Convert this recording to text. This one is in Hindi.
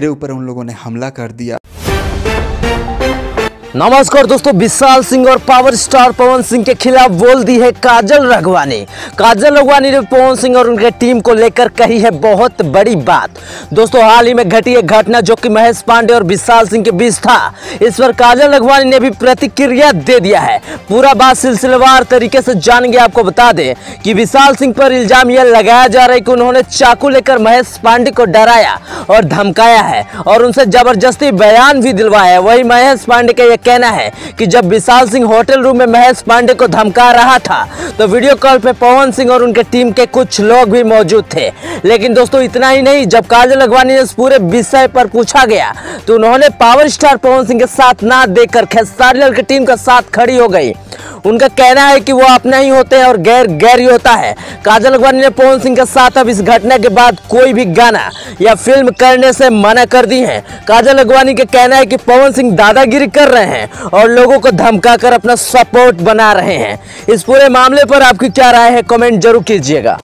मेरे ऊपर उन लोगों ने हमला कर दिया। नमस्कार दोस्तों, विशाल सिंह और पावर स्टार पवन सिंह के खिलाफ बोल दी है काजल रघवानी। काजल रघवानी ने पवन सिंह और उनके टीम को लेकर कही है बहुत बड़ी बात। दोस्तों, हाल ही में घटी एक घटना जो कि महेश पांडे और विशाल सिंह के बीच था। इस पर काजल रघवानी ने भी प्रतिक्रिया दे दिया है। पूरा बात सिलसिलेवार तरीके से जानेंगे आपको बता दें कि विशाल सिंह पर इल्ज़ाम यह लगाया जा रहा है कि उन्होंने चाकू लेकर महेश पांडे को डराया और धमकाया है और उनसे ज़बरदस्ती बयान भी दिलवाया है। वही महेश पांडे का कहना है कि जब विशाल सिंह होटल रूम में महेश पांडे को धमका रहा था तो वीडियो कॉल पे पवन सिंह और उनके टीम के कुछ लोग भी मौजूद थे। लेकिन दोस्तों, इतना ही नहीं, जब काजल अगवानी ने पूरे विषय पर पूछा गया तो उन्होंने पावर स्टार पवन सिंह के साथ ना देकर खेसारी की टीम का साथ खड़ी हो गई। उनका कहना है कि वो अपना ही होते हैं और गैर गैर ही होता है। काजल अगवानी ने पवन सिंह के साथ अब इस घटना के बाद कोई भी गाना या फ़िल्म करने से मना कर दी है। काजल अगवानी का कहना है कि पवन सिंह दादागिरी कर रहे हैं और लोगों को धमका कर अपना सपोर्ट बना रहे हैं। इस पूरे मामले पर आपकी क्या राय है, कमेंट ज़रूर कीजिएगा।